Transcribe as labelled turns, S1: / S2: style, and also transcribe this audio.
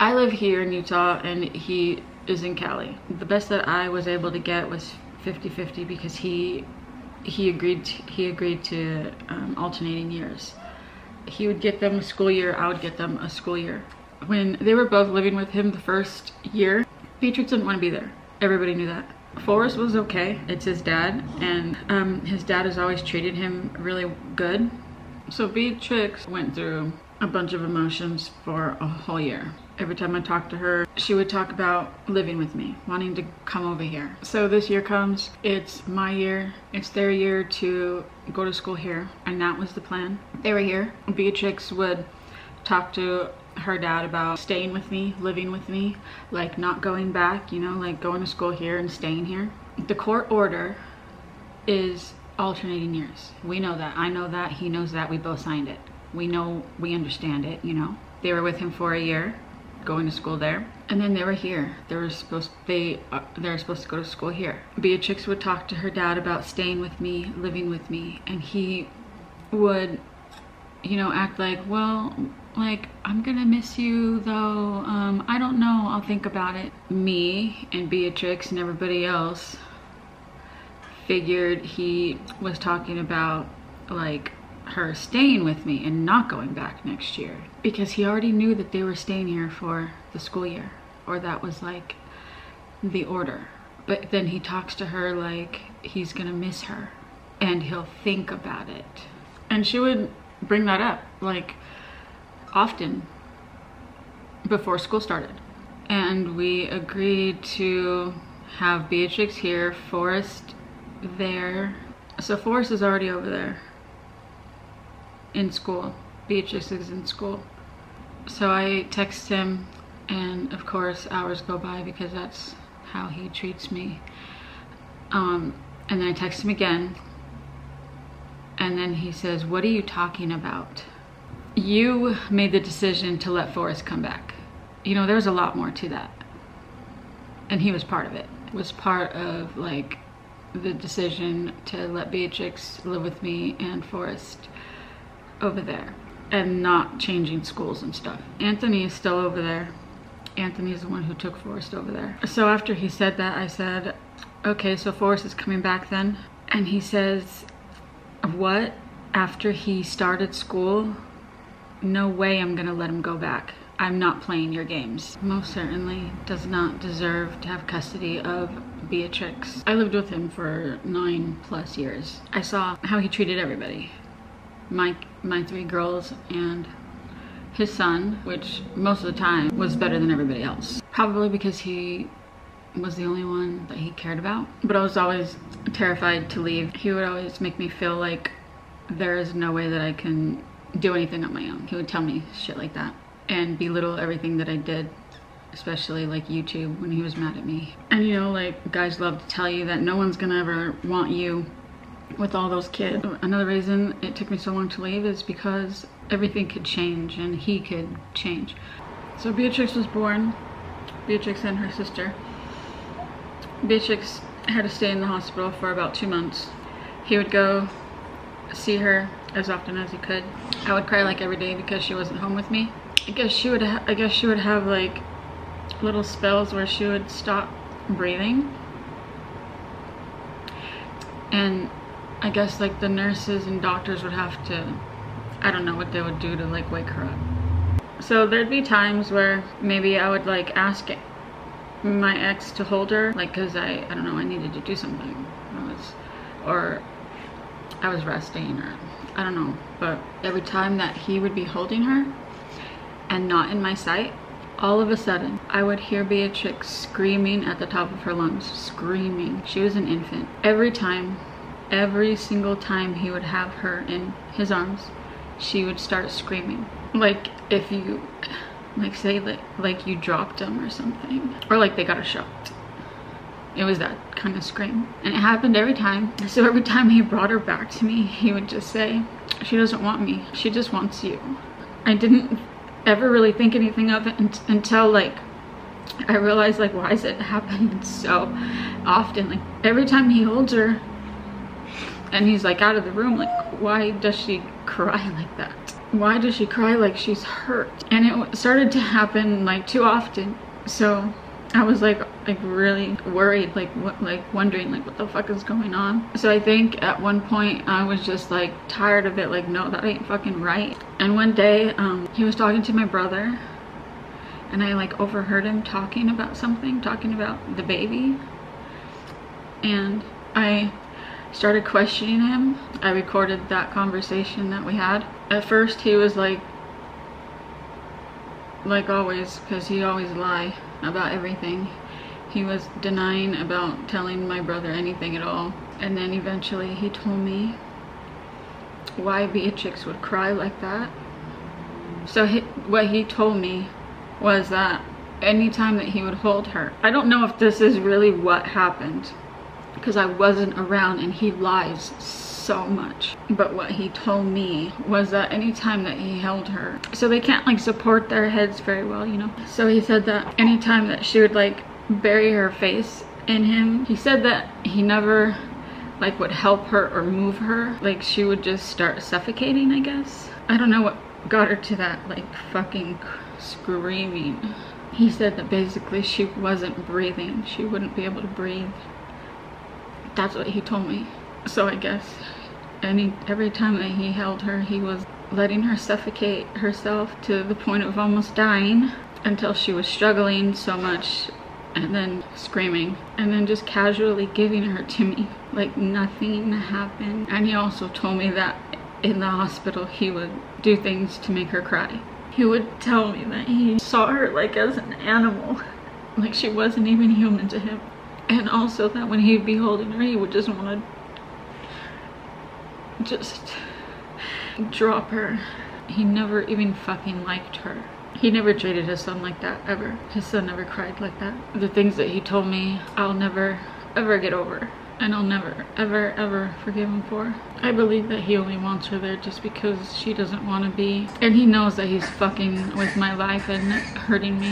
S1: I live here in Utah and he is in Cali. The best that I was able to get was 50-50 because he he agreed to, he agreed to um, alternating years. He would get them a school year, I would get them a school year. When they were both living with him the first year, Beatrix didn't want to be there. Everybody knew that. Forrest was okay. It's his dad, and um, his dad has always treated him really good. So Beatrix went through a bunch of emotions for a whole year. Every time I talked to her, she would talk about living with me, wanting to come over here. So this year comes, it's my year, it's their year to go to school here, and that was the plan. They were here. Beatrix would talk to her dad about staying with me, living with me, like not going back, you know, like going to school here and staying here. The court order is alternating years. We know that. I know that. He knows that. We both signed it. We know, we understand it, you know. They were with him for a year, going to school there. And then they were here. They were supposed they uh, they were supposed to go to school here. Beatrix would talk to her dad about staying with me, living with me, and he would you know, act like, well, like, I'm gonna miss you though. Um, I don't know, I'll think about it. Me and Beatrix and everybody else figured he was talking about like her staying with me and not going back next year because he already knew that they were staying here for the school year or that was like the order. But then he talks to her like he's gonna miss her and he'll think about it. And she would bring that up like often before school started. And we agreed to have Beatrix here, Forrest there. So Forrest is already over there in school. Beatrix is in school. So I text him and of course hours go by because that's how he treats me. Um, and then I text him again and then he says, what are you talking about? You made the decision to let Forrest come back. You know, there's a lot more to that. And he was part of it. it was part of like the decision to let Beatrix live with me and Forrest over there and not changing schools and stuff. Anthony is still over there. Anthony is the one who took Forrest over there. So after he said that, I said, okay, so Forrest is coming back then. And he says, what? After he started school? No way I'm gonna let him go back. I'm not playing your games. Most certainly does not deserve to have custody of Beatrix. I lived with him for nine plus years. I saw how he treated everybody. My, my three girls and his son, which most of the time was better than everybody else. Probably because he was the only one that he cared about. But I was always terrified to leave. He would always make me feel like there is no way that I can do anything on my own. He would tell me shit like that and belittle everything that I did, especially like YouTube when he was mad at me. And you know, like guys love to tell you that no one's gonna ever want you with all those kids. Another reason it took me so long to leave is because everything could change and he could change. So Beatrix was born, Beatrix and her sister. Beatrix had to stay in the hospital for about two months. He would go see her as often as he could. I would cry like every day because she wasn't home with me. I guess she would I guess she would have like little spells where she would stop breathing. And I guess like the nurses and doctors would have to I don't know what they would do to like wake her up. So there'd be times where maybe I would like ask my ex to hold her like because I I don't know I needed to do something. I was or I was resting or I don't know. But every time that he would be holding her and not in my sight all of a sudden I would hear Beatrix screaming at the top of her lungs screaming. She was an infant. Every time every single time he would have her in his arms she would start screaming like if you like say like, like you dropped them or something. Or like they got a shot. It was that kind of scream. And it happened every time. So every time he brought her back to me, he would just say, she doesn't want me. She just wants you. I didn't ever really think anything of it until like I realized like why is it happening so often? Like every time he holds her and he's like out of the room, like why does she cry like that? why does she cry like she's hurt? And it started to happen like too often. So I was like like really worried like what like wondering like what the fuck is going on so I think at one point I was just like tired of it like no that ain't fucking right and one day um he was talking to my brother and I like overheard him talking about something talking about the baby and I started questioning him I recorded that conversation that we had at first he was like like always because he always lie about everything. He was denying about telling my brother anything at all. And then eventually he told me why Beatrix would cry like that. So he, what he told me was that anytime that he would hold her, I don't know if this is really what happened because I wasn't around and he lies so much. But what he told me was that anytime that he held her, so they can't like support their heads very well, you know. So he said that anytime that she would like bury her face in him, he said that he never like would help her or move her. Like she would just start suffocating, I guess. I don't know what got her to that like fucking screaming. He said that basically she wasn't breathing. She wouldn't be able to breathe. That's what he told me. So I guess any every time that he held her he was letting her suffocate herself to the point of almost dying until she was struggling so much and then screaming and then just casually giving her to me. Like nothing happened. And he also told me that in the hospital he would do things to make her cry. He would tell me that he saw her like as an animal. Like she wasn't even human to him and also that when he'd be holding her he would just want to just drop her. He never even fucking liked her. He never treated his son like that, ever. His son never cried like that. The things that he told me, I'll never, ever get over. And I'll never, ever, ever forgive him for. I believe that he only wants her there just because she doesn't want to be. And he knows that he's fucking with my life and hurting me.